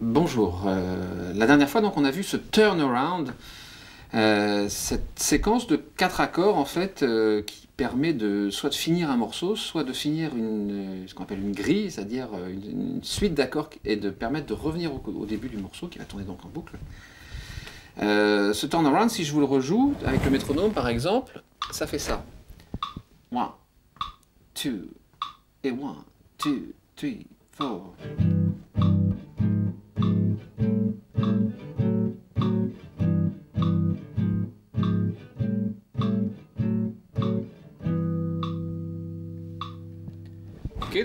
Bonjour. Euh, la dernière fois, donc, on a vu ce turnaround, euh, cette séquence de quatre accords, en fait, euh, qui permet de soit de finir un morceau, soit de finir une, ce qu'on appelle une grille, c'est-à-dire une, suite d'accords et de permettre de revenir au, début du morceau qui va tourner donc en boucle. ce turnaround, si je vous le rejoue avec le métronome par exemple, ça fait ça. 1, 2, et 1, 2, 3, 4.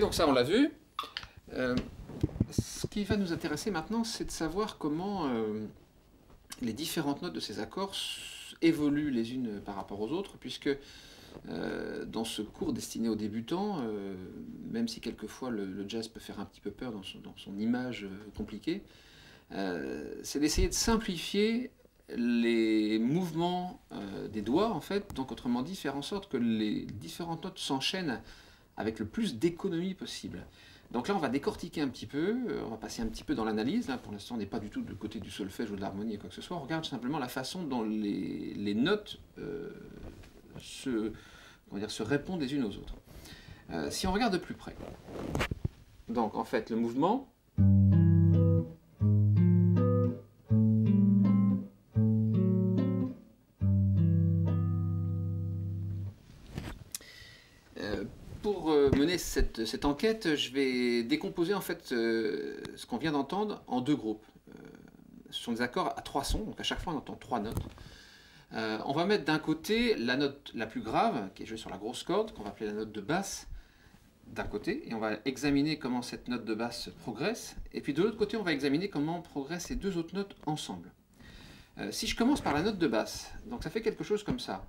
Donc ça on l'a vu. Euh, ce qui va nous intéresser maintenant, c'est de savoir comment euh, les différentes notes de ces accords évoluent les unes par rapport aux autres, puisque euh, dans ce cours destiné aux débutants, même si quelquefois le, jazz peut faire un petit peu peur dans son, image compliquée, c'est d'essayer de simplifier les mouvements des doigts, en fait, donc autrement dit, faire en sorte que les différentes notes s'enchaînent avec le plus d'économie possible. Donc là, on va décortiquer un petit peu, euh, on va passer un petit peu dans l'analyse. Pour l'instant, on n'est pas du tout de côté du solfège ou de l'harmonie et quoi que ce soit. On regarde simplement la façon dont les, notes euh, se, dire, se répondent les unes aux autres. Euh, si on regarde de plus près, donc en fait, le mouvement, cette, enquête, je vais décomposer en fait euh, ce qu'on vient d'entendre en deux groupes. Euh, ce sont des accords à trois sons, donc à chaque fois on entend trois notes. Euh, on va mettre d'un côté la note la plus grave, qui est jouée sur la grosse corde, qu'on va appeler la note de basse, d'un côté, et on va examiner comment cette note de basse progresse. Et puis de l'autre côté, on va examiner comment progressent ces deux autres notes ensemble. si je commence par la note de basse, donc ça fait quelque chose comme ça.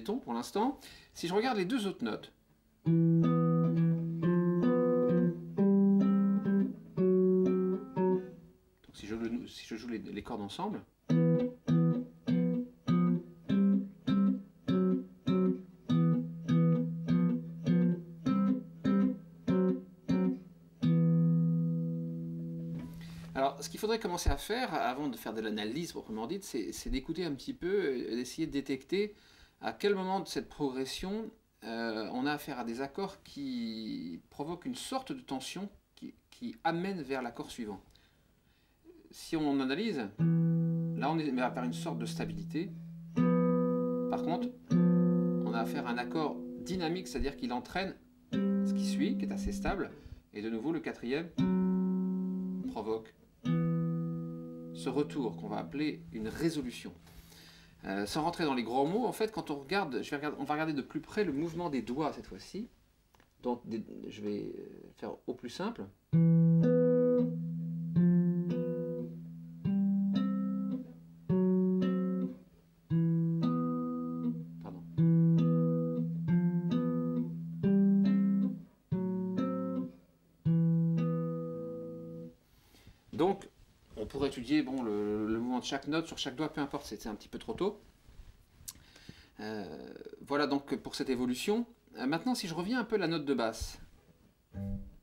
Pour l'instant. Si je regarde les deux autres notes, si, je, joue les, cordes ensemble, Alors, ce qu'il faudrait commencer à faire, avant de faire de l'analyse proprement dite, c'est d'écouter un petit peu, d'essayer de détecter à quel moment de cette progression euh, on a affaire à des accords qui provoquent une sorte de tension qui, qui amène vers l'accord suivant? Si on analyse, là on est vers une sorte de stabilité. Par contre, on a affaire à un accord dynamique, c'est-à-dire qu'il entraîne ce qui suit, qui est assez stable, et de nouveau le quatrième provoque ce retour qu'on va appeler une résolution. Euh, sans rentrer dans les grands mots, en fait, quand on regarde, on va regarder de plus près le mouvement des doigts cette fois-ci. Donc, je vais euh, faire au plus simple. Donc, pourrait étudier le, mouvement de chaque note sur chaque doigt, peu importe, c'est un petit peu trop tôt. Euh, voilà donc pour cette évolution. Euh, maintenant, si je reviens un peu la note de basse,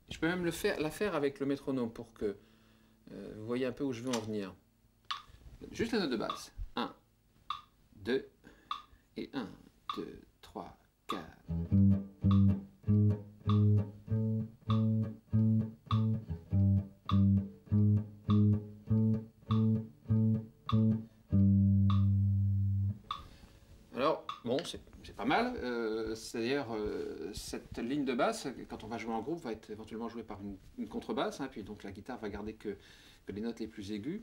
je peux même la faire avec le métronome pour que euh, vous voyez un peu où je veux en venir. Juste la note de basse. 1, 2, et 1, 2, 3, 4. C'est pas mal. Euh, c'est-à-dire, euh, cette ligne de basse, quand on va jouer en groupe, va être éventuellement jouée par une, contrebasse, hein, puis donc la guitare va garder que, les notes les plus aiguës.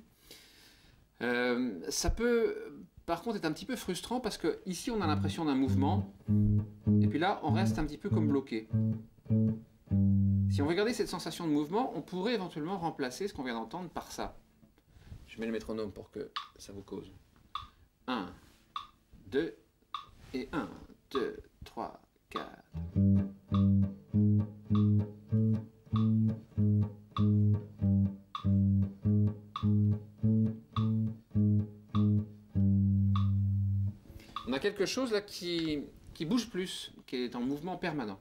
Euh, ça peut, par contre, être un petit peu frustrant parce que ici, on a l'impression d'un mouvement, et puis là, on reste un petit peu comme bloqué. Si on regardait cette sensation de mouvement, on pourrait éventuellement remplacer ce qu'on vient d'entendre par ça. Je mets le métronome pour que ça vous cause. 1, 2, 1, 2, 3, 4. On a quelque chose là qui, qui bouge plus, qui est en mouvement permanent.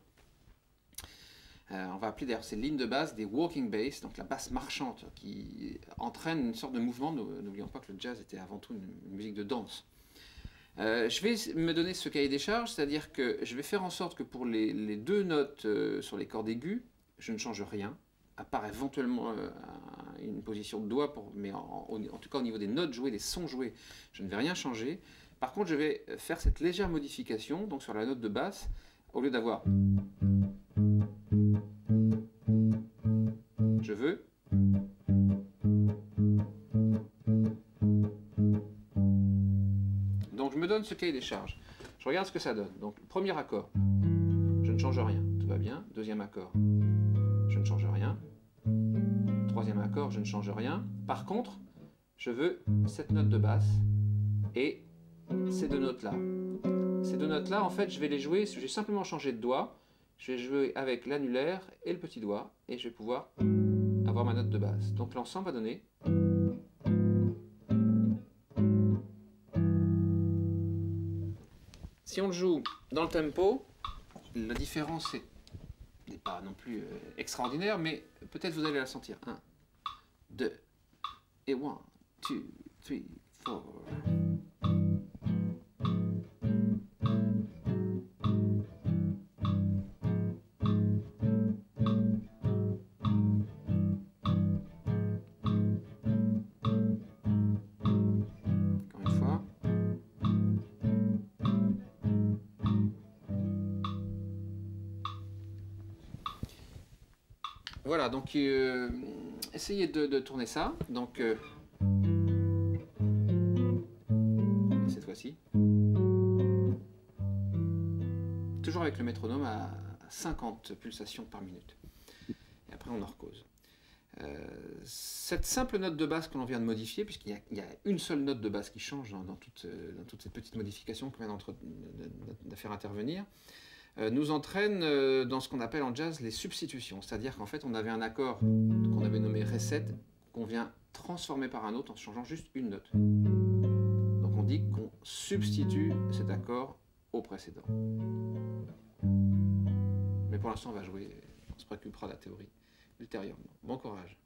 Euh, on va appeler d'ailleurs ces lignes de basse des walking bass, donc la basse marchande, qui entraîne une sorte de mouvement. N'oublions pas que le jazz était avant tout une musique de danse. Euh, je vais me donner ce cahier des charges, c'est-à-dire que je vais faire en sorte que pour les, deux notes euh, sur les cordes aiguës, je ne change rien, à part éventuellement une position de doigt, pour, mais en, en, tout cas au niveau des notes jouées, des sons joués, je ne vais rien changer. Par contre, je vais faire cette légère modification, donc sur la note de basse, au lieu d'avoir je veux ce cahier des charges. Je regarde ce que ça donne. Donc premier accord, je ne change rien, tout va bien. Deuxième accord, je ne change rien. Troisième accord, je ne change rien. Par contre, je veux cette note de basse et ces deux notes-là. Ces deux notes-là, en fait, je vais les jouer, j'ai simplement changé de doigt. Je vais jouer avec l'annulaire et le petit doigt et je vais pouvoir avoir ma note de basse. Donc l'ensemble va donner... Si on le joue dans le tempo, la différence n'est pas non plus euh, extraordinaire, mais peut-être vous allez la sentir. 1, 2, et 1, 2, 3, 4. Voilà, donc euh, essayez de, tourner ça. Donc, euh, cette fois-ci. Toujours avec le métronome à 50 pulsations par minute. Et après, on en recose. Euh, cette simple note de basse que l'on vient de modifier, puisqu'il y, a une seule note de basse qui change dans, dans, toute, dans toutes ces petites modifications qu'on vient de faire intervenir, nous entraîne euh, dans ce qu'on appelle en jazz les substitutions. C'est-à-dire qu'en fait, on avait un accord qu'on avait nommé reset, qu'on vient transformer par un autre en changeant juste une note. Donc on dit qu'on substitue cet accord au précédent. Mais pour l'instant, on va jouer, on se préoccupera de la théorie ultérieurement. Bon courage.